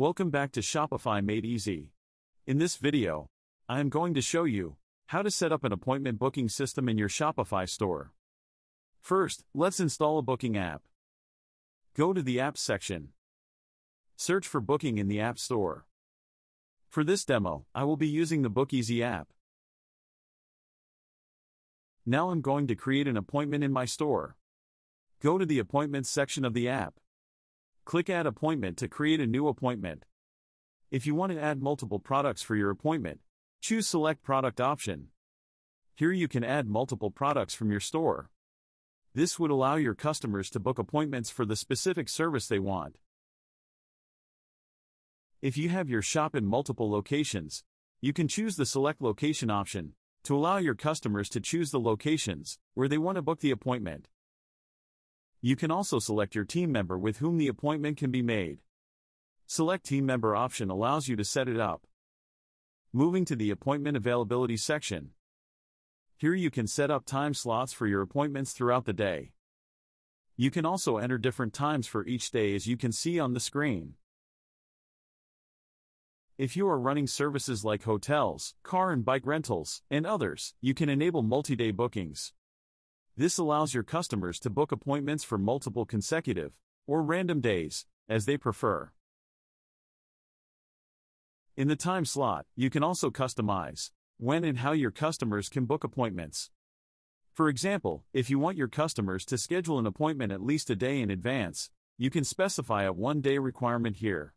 Welcome back to Shopify Made Easy. In this video, I am going to show you how to set up an appointment booking system in your Shopify store. First, let's install a booking app. Go to the Apps section. Search for Booking in the App Store. For this demo, I will be using the BookEasy app. Now I'm going to create an appointment in my store. Go to the Appointments section of the app. Click Add Appointment to create a new appointment. If you want to add multiple products for your appointment, choose Select Product option. Here you can add multiple products from your store. This would allow your customers to book appointments for the specific service they want. If you have your shop in multiple locations, you can choose the Select Location option to allow your customers to choose the locations where they want to book the appointment. You can also select your team member with whom the appointment can be made. Select Team Member option allows you to set it up. Moving to the Appointment Availability section. Here you can set up time slots for your appointments throughout the day. You can also enter different times for each day as you can see on the screen. If you are running services like hotels, car and bike rentals, and others, you can enable multi day bookings. This allows your customers to book appointments for multiple consecutive or random days, as they prefer. In the time slot, you can also customize when and how your customers can book appointments. For example, if you want your customers to schedule an appointment at least a day in advance, you can specify a one day requirement here.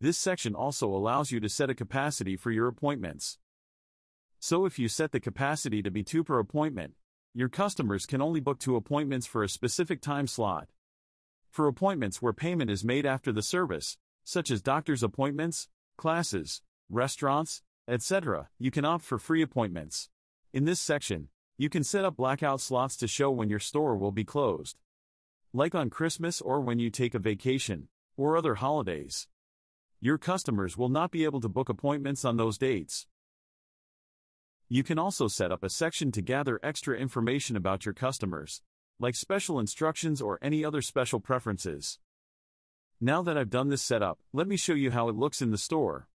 This section also allows you to set a capacity for your appointments. So if you set the capacity to be 2 per appointment, your customers can only book 2 appointments for a specific time slot. For appointments where payment is made after the service, such as doctor's appointments, classes, restaurants, etc., you can opt for free appointments. In this section, you can set up blackout slots to show when your store will be closed. Like on Christmas or when you take a vacation, or other holidays. Your customers will not be able to book appointments on those dates. You can also set up a section to gather extra information about your customers, like special instructions or any other special preferences. Now that I've done this setup, let me show you how it looks in the store.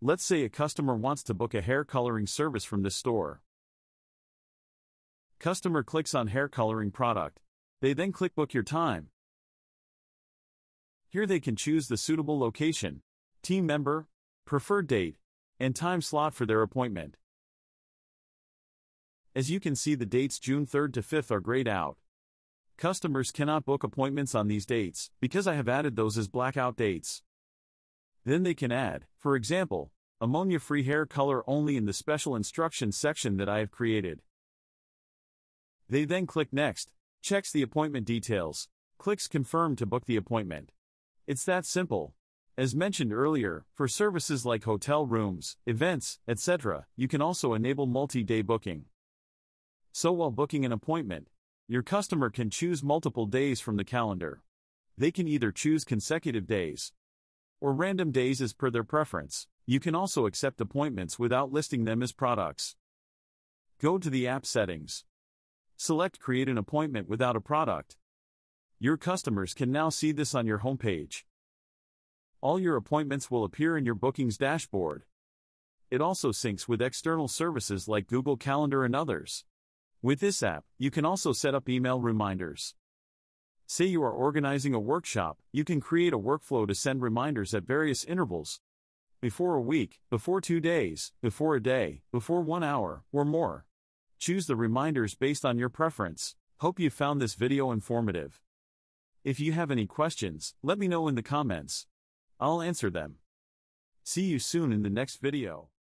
Let's say a customer wants to book a hair coloring service from this store. Customer clicks on hair coloring product. They then click book your time. Here they can choose the suitable location, team member, preferred date, and time slot for their appointment. As you can see the dates June 3rd to 5th are grayed out. Customers cannot book appointments on these dates, because I have added those as blackout dates. Then they can add, for example, ammonia-free hair color only in the special instructions section that I have created. They then click Next, checks the appointment details, clicks Confirm to book the appointment. It's that simple. As mentioned earlier, for services like hotel rooms, events, etc., you can also enable multi-day booking. So while booking an appointment, your customer can choose multiple days from the calendar. They can either choose consecutive days or random days as per their preference. You can also accept appointments without listing them as products. Go to the app settings. Select Create an appointment without a product. Your customers can now see this on your homepage. All your appointments will appear in your bookings dashboard. It also syncs with external services like Google Calendar and others. With this app, you can also set up email reminders. Say you are organizing a workshop, you can create a workflow to send reminders at various intervals. Before a week, before two days, before a day, before one hour, or more. Choose the reminders based on your preference. Hope you found this video informative. If you have any questions, let me know in the comments. I'll answer them. See you soon in the next video.